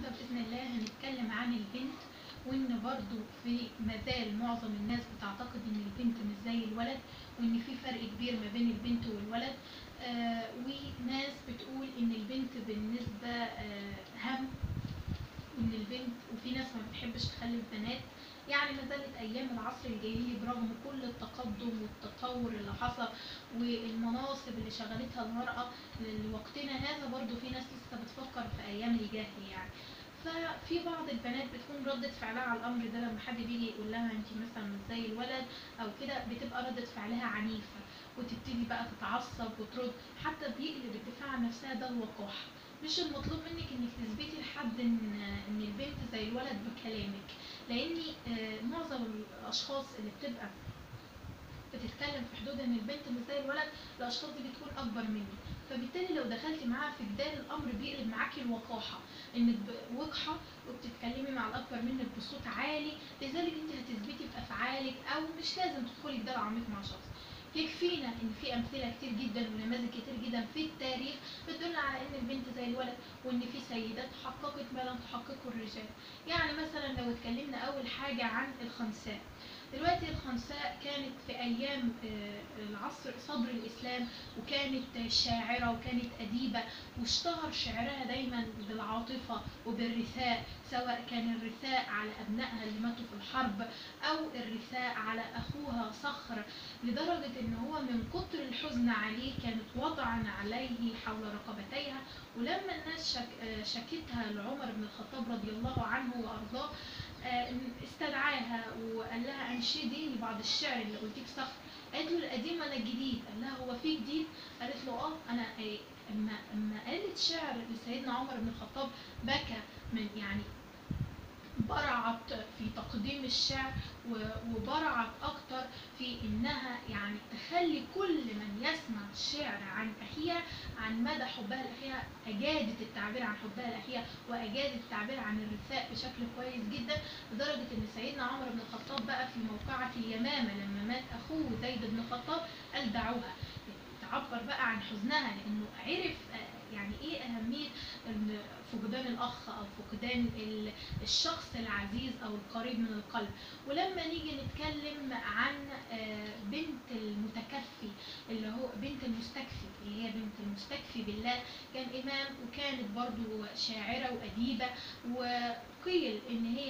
النهارده بإذن الله هنتكلم عن البنت وإن برضو في مازال معظم الناس بتعتقد إن البنت مش زي الولد وإن في فرق كبير ما بين البنت والولد. آه وناس بتقول إن البنت بالنسبة آه هم ان البنت وفي ناس ما بتحبش تخلف بنات يعني ما زالت أيام العصر الجاهلي برغم كل التقدم والتطور اللي حصل والمناصب اللي شغلتها المرأة لوقتنا هذا برضو في ناس لسه بتفكر في أيام الجهل يعني. ففي بعض البنات بتكون ردة فعلها على الأمر ده لما حد بيجي يقول لها أنت مثلا مش زي الولد أو كده بتبقى ردة فعلها عنيفة وتبتدي بقى تتعصب وترد. حتى بيقلب الدفاع عن نفسها ده الوقاحة مش المطلوب منك إنك تثبتي لحد ان إن البنت زي الولد بكلامك لأن معظم الأشخاص اللي بتبقى بتتكلم في حدود إن البنت مش زي الولد الأشخاص دي بتكون أكبر منك. فبالتالي لو دخلتي معاها في جدال الأمر بيقلب معاكي الوقاحة إنك وقحه وبتتكلمي مع الأكبر منك بصوت عالي لذلك أنت هتثبتي بأفعالك أو مش لازم تدخلي جدال عميق مع شخص. يكفينا إن في أمثلة كتير جدا ونماذج كتير جدا في التاريخ بتدل على إن البنت زي الولد وإن في سيدات حققت ما لم تحققه الرجال. يعني مثلا لو اتكلمنا أول حاجة عن الخنساء. دلوقتي الخنساء كانت في أيام العصر صدر الإسلام وكانت شاعرة وكانت أديبة واشتهر شعرها دايما بالعاطفة وبالرثاء سواء كان الرثاء على أبنائها اللي ماتوا في الحرب أو الرثاء على أخوها صخر لدرجة إن هو من كتر الحزن عليه كانت وضعا عليه حول رقبتيها. ولما الناس شك شكتها لعمر بن الخطاب رضي الله عنه وأرضاه استدعاها وقال انشدي لي بعض الشعر اللي قلتيه في صخر قالت له القديم ولا الجديد. قال لها هو في جديد؟ قالت له آه أنا أما أما قالت شعر لسيدنا عمر بن الخطاب بكى من يعني برعت في تقديم الشعر وبرعت أكتر في انها يعني تخلي كل من يسمع الشعر عن اخيها عن مدى حبها لاخيها أجادت التعبير عن حبها لاخيها وأجادت التعبير عن الرثاء بشكل كويس جدا لدرجة إن سيدنا عمر بن الخطاب بقى في موقعة اليمامة لما مات أخوه زيد بن الخطاب قال دعوها. تعبر بقى عن حزنها لأنه عرف يعني إيه أهمية فقدان الأخ أو فقدان الشخص العزيز أو القريب من القلب. ولما نيجي نتكلم عن بنت المتكفي اللي هو بنت المستكفي اللي هي بنت المستكفي بالله كان إمام وكانت برضو شاعرة وأديبة وقيل إن هي